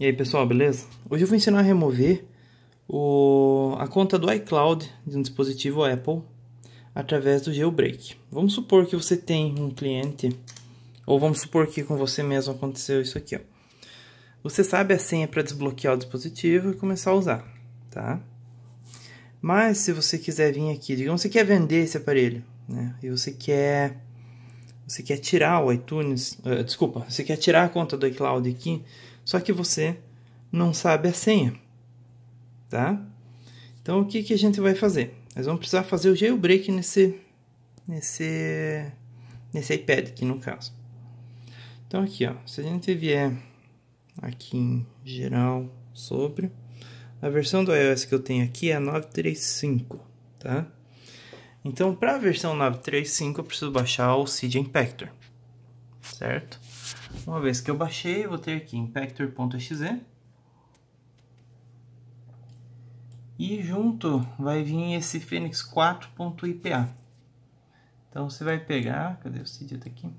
E aí pessoal, beleza? Hoje eu vou ensinar a remover o, a conta do iCloud de um dispositivo Apple através do jailbreak. Vamos supor que você tem um cliente, ou vamos supor que com você mesmo aconteceu isso aqui. Ó. Você sabe a senha para desbloquear o dispositivo e começar a usar, tá? Mas se você quiser vir aqui, digamos que você quer vender esse aparelho, né? E você quer você quer tirar o iTunes, uh, desculpa, você quer tirar a conta do iCloud aqui, só que você não sabe a senha, tá? Então o que, que a gente vai fazer? Nós vamos precisar fazer o jailbreak nesse, nesse, nesse iPad aqui no caso. Então aqui, ó, se a gente vier aqui em geral sobre a versão do iOS que eu tenho aqui é a 935, tá? Então, para a versão 935, eu preciso baixar o Cydia Impactor, certo? Uma vez que eu baixei, eu vou ter aqui impactor.exe. E junto vai vir esse Phoenix 4.ipa. Então você vai pegar, cadê o Cydia tá aqui?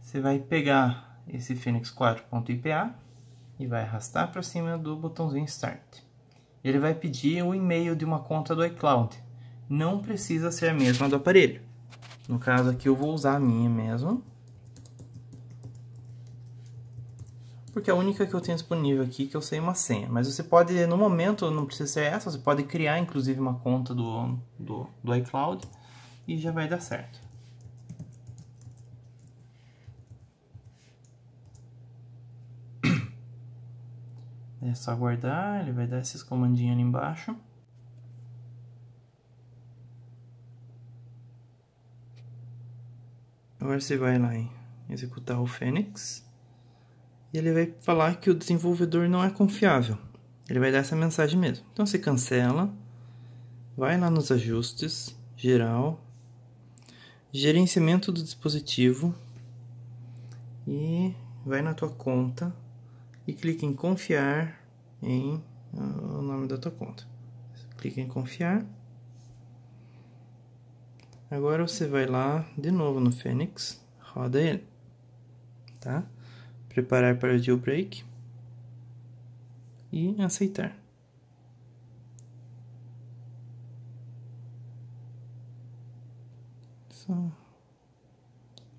Você vai pegar esse Phoenix 4.ipa e vai arrastar para cima do botãozinho Start. Ele vai pedir o e-mail de uma conta do iCloud. Não precisa ser a mesma do aparelho. No caso aqui eu vou usar a minha mesmo. Porque é a única que eu tenho disponível aqui que eu sei uma senha. Mas você pode, no momento, não precisa ser essa, você pode criar inclusive uma conta do, do, do iCloud e já vai dar certo. É só aguardar, ele vai dar esses comandinhos ali embaixo. Agora você vai lá em executar o Fênix e ele vai falar que o desenvolvedor não é confiável. Ele vai dar essa mensagem mesmo. Então você cancela, vai lá nos ajustes, geral, gerenciamento do dispositivo e vai na tua conta e clica em confiar em uh, o nome da tua conta. Clica em confiar. Agora você vai lá de novo no Fênix, roda ele, tá? Preparar para jailbreak e aceitar. Só,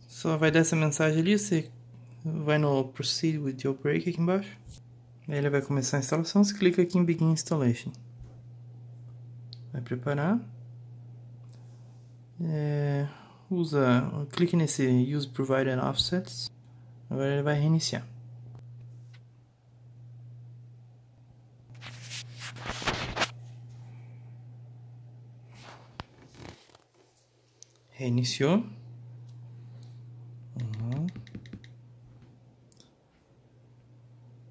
só vai dar essa mensagem ali, você vai no Proceed with Jailbreak aqui embaixo. Aí ele vai começar a instalação, você clica aqui em Begin Installation. Vai preparar. É, usa, clique nesse Use Provided Offsets. Agora ele vai reiniciar. Reiniciou. Uhum.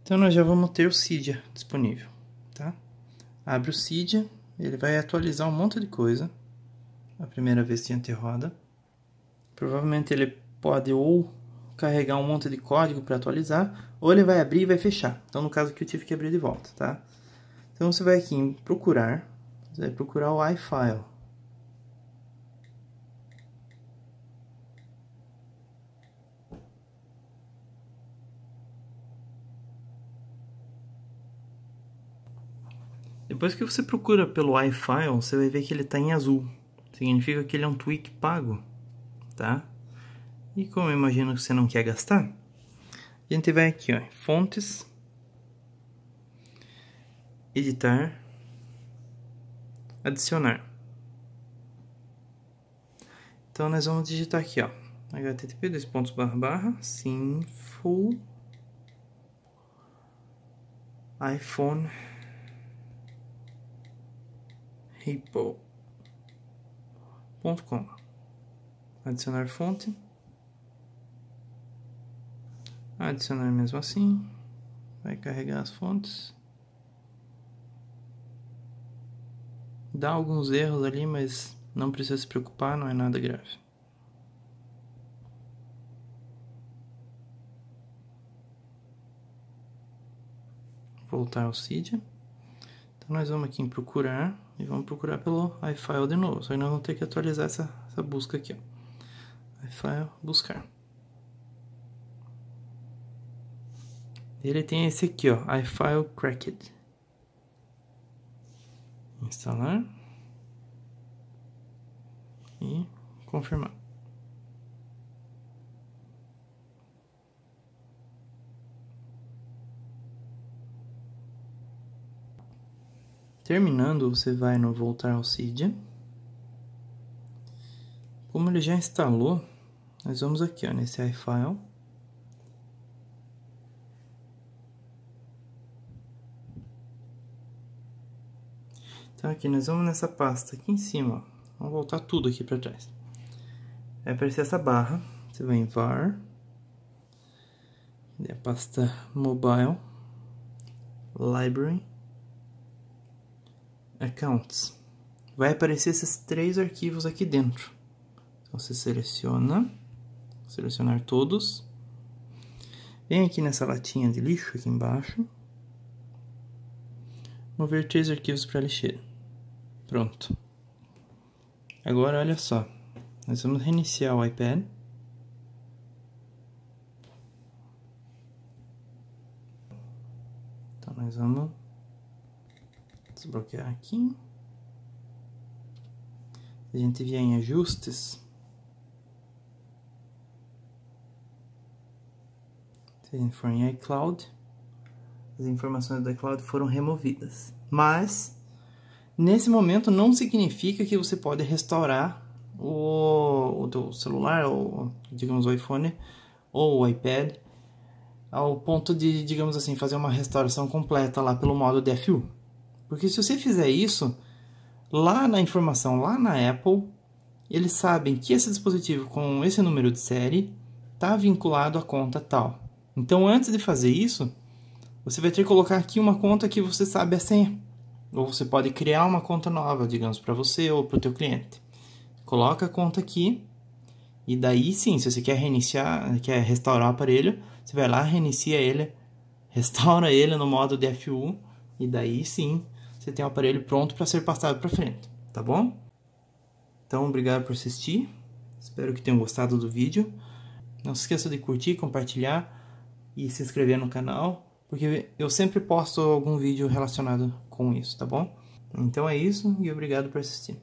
Então nós já vamos ter o Cydia disponível, tá? Abre o Cydia, ele vai atualizar um monte de coisa. A primeira vez que a roda. Provavelmente ele pode ou carregar um monte de código para atualizar, ou ele vai abrir e vai fechar. Então, no caso aqui, eu tive que abrir de volta, tá? Então, você vai aqui em procurar, você vai procurar o iFile. Depois que você procura pelo iFile, você vai ver que ele está em azul. Significa que ele é um tweak pago, tá? E como eu imagino que você não quer gastar, a gente vai aqui, ó, fontes, editar, adicionar. Então nós vamos digitar aqui, ó, http dois pontos barra barra sinful iPhone repo.com adicionar fonte adicionar mesmo assim, vai carregar as fontes. Dá alguns erros ali, mas não precisa se preocupar, não é nada grave. Voltar ao Cydia. Então nós vamos aqui em procurar e vamos procurar pelo iFile de novo. Só que nós vamos ter que atualizar essa, essa busca aqui. Ó. iFile buscar. Ele tem esse aqui, ó, iFile Cracked. Instalar. E confirmar. Terminando, você vai no voltar ao Cydia. Como ele já instalou, nós vamos aqui ó, nesse iFile. Então aqui nós vamos nessa pasta aqui em cima, ó. vamos voltar tudo aqui para trás. Vai aparecer essa barra, você vai em var, a pasta mobile, library, accounts. Vai aparecer esses três arquivos aqui dentro. Então você seleciona, selecionar todos. Vem aqui nessa latinha de lixo aqui embaixo. Mover três arquivos para a lixeira. Pronto. Agora, olha só. Nós vamos reiniciar o iPad. Então, nós vamos desbloquear aqui. A gente vier em ajustes, se a gente for em iCloud, as informações do iCloud foram removidas. Mas, nesse momento, não significa que você pode restaurar o, o celular, ou digamos o iPhone, ou o iPad, ao ponto de, digamos assim, fazer uma restauração completa lá pelo modo DFU. Porque se você fizer isso, lá na informação, lá na Apple, eles sabem que esse dispositivo com esse número de série está vinculado à conta tal. Então, antes de fazer isso, você vai ter que colocar aqui uma conta que você sabe a senha. Ou você pode criar uma conta nova, digamos, para você ou para o teu cliente. Coloca a conta aqui e daí sim, se você quer reiniciar, quer restaurar o aparelho, você vai lá, reinicia ele, restaura ele no modo DFU e daí sim, você tem o aparelho pronto para ser passado para frente, tá bom? Então, obrigado por assistir. Espero que tenham gostado do vídeo. Não se esqueça de curtir, compartilhar e se inscrever no canal porque eu sempre posto algum vídeo relacionado com isso, tá bom? Então é isso e obrigado por assistir.